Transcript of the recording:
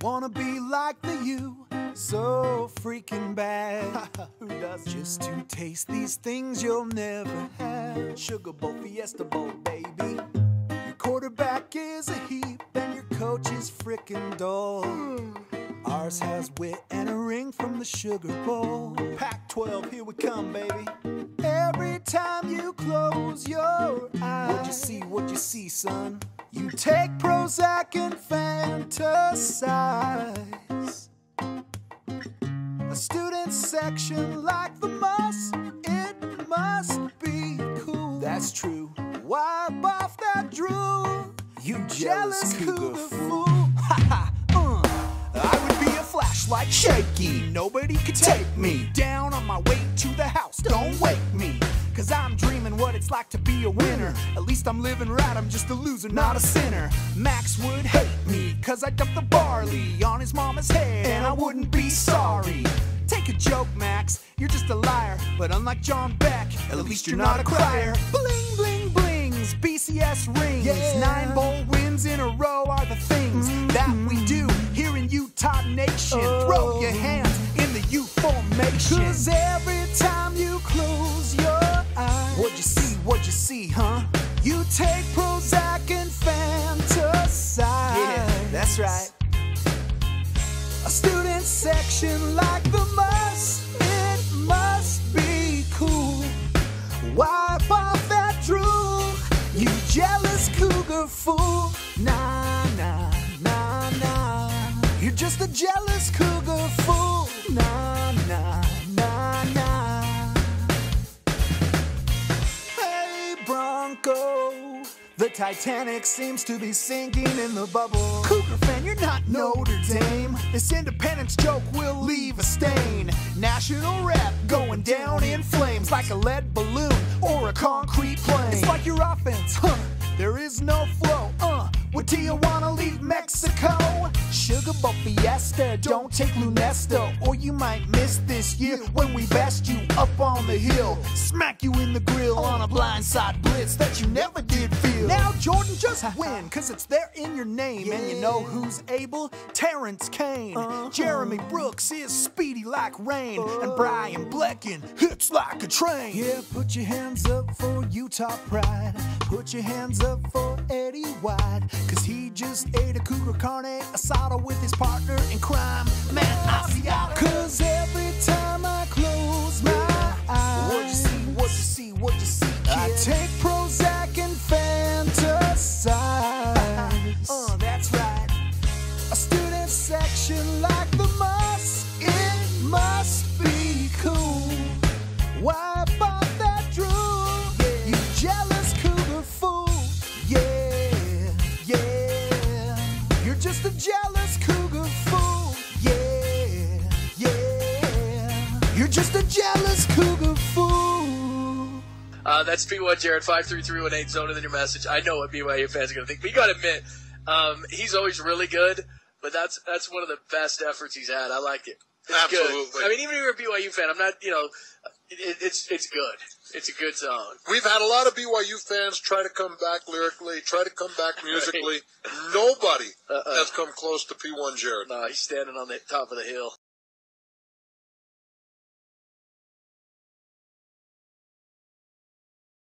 Wanna be like the you, so freaking bad. Who does? Just to taste these things you'll never have. Sugar Bowl, Fiesta Bowl, baby. Your quarterback is a heap, and your coach is freaking dull. Hmm. Ours has wit and a ring from the Sugar Bowl. Pac 12, here we come, baby. Every time you close your eyes, what'd you see? What'd you see, son? You take Prozac and fantasize. A student section like the MUSS, it must be cool. That's true. Wipe off that drool. You jealous cougar fool. Ha ha. Uh. I would be a flashlight shaky. Nobody could take me down on my way to the house. Don't wake me. Cause I'm dreaming what it's like to be a winner. At least I'm living right, I'm just a loser, not a sinner. Max would hate me, cause I dumped the barley on his mama's head, and I wouldn't be sorry. Take a joke, Max, you're just a liar. But unlike John Beck, at, least, you're not a crier. Bling, bling, blings, BCS rings. Nine bowl wins in a row are the things mm-hmm. that we do here in Utah Nation. Throw your oh. hands in the U formation. Cause every time you See, huh? You take Prozac and fantasize. Yeah, that's right. A student section like the MUSS, it must be cool. Wipe off that drool, you jealous cougar fool. Nah, nah, nah, nah. You're just a jealous cougar Bronco. The Titanic seems to be sinking in the bubble. Cougar fan, you're not Notre Dame. This independence joke will leave a stain. National rep going down in flames like a lead balloon or a concrete plane. It's like your offense, huh? There is no flow, uh. Would Tijuana leave Mexico? Fiesta, don't take Lunesta, or you might miss this year when we best you up on the hill. Smack you in the grill on a blindside blitz that you never did feel. Now, Jordan, just win, cause it's there in your name. And you know who's able? Terrance Cain. Uh-huh. Jereme Brooks is speedy like rain. And uh-huh. Brian Blechen hits like a train. Yeah, put your hands up for Utah pride. Put your hands up for Eddie Wide. Cause he just ate a cougar carne asada with his partner in crime. Matt, Asiata. Cause every time I close my eyes. What'd you see? What'd you see? What'd you see? Kid? I take Prozac and fantasize. uh, that's right. A student section like the MUSS, it must be cool. Wipe off that drool, you jealous You're just a jealous cougar fool. Uh, that's P1 Jared, 53318, zone in your message. I know what BYU fans are going to think, but you got to admit, um, he's always really good, but that's that's one of the best efforts he's had. I like it. It's Absolutely. Good. I mean, even if you're a BYU fan, I'm not, you know, it, it's it's good. It's a good song. We've had a lot of BYU fans try to come back lyrically, try to come back musically. Nobody Uh-uh. has come close to P1 Jared. No, he's standing on the top of the hill.